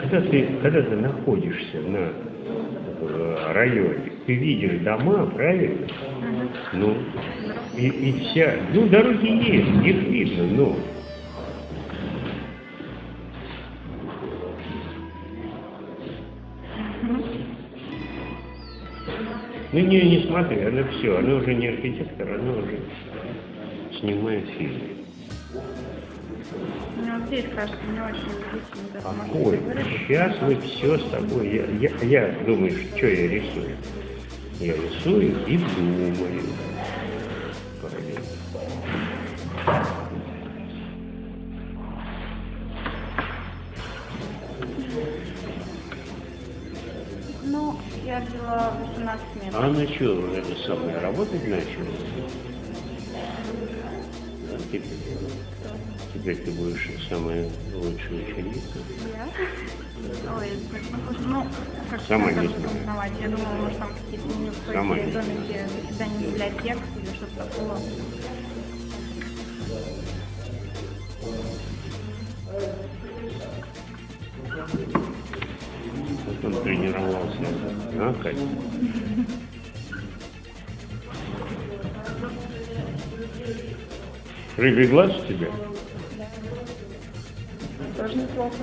Когда ты, когда ты находишься на в районе, ты видишь дома, правильно? Ну, и, и вся, ну, дороги есть, их видно, но. Ну не, не смотри, она все, она уже не архитектор, она уже снимает фильм. Ну, вот здесь, кажется, не очень Ой, сейчас мы все с тобой. Я, я, я думаю, что я рисую. Я рисую и думаю. Параллельно. Ну, я взяла 18 минут. А она что, это самое, работать начала? Теперь, теперь ты будешь самая лучшая ученица. Я? Ой, ну, ну, как Сама не знаю. Я думала, может, там какие-то Сама неустойчивые не знаю. заседания библиотек или что-то такого. Вот он тренировался. А, Катя? Рыбий глаз у тебя? Тоже неплохо.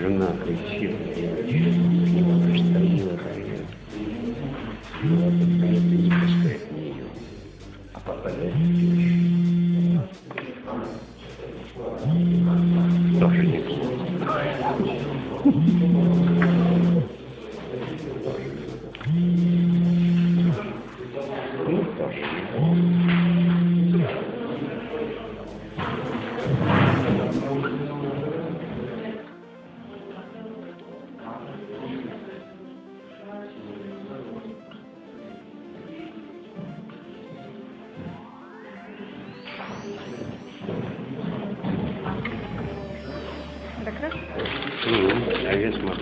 Жена кричит, Тоже неплохо. Ну, тоже неплохо. true, I guess my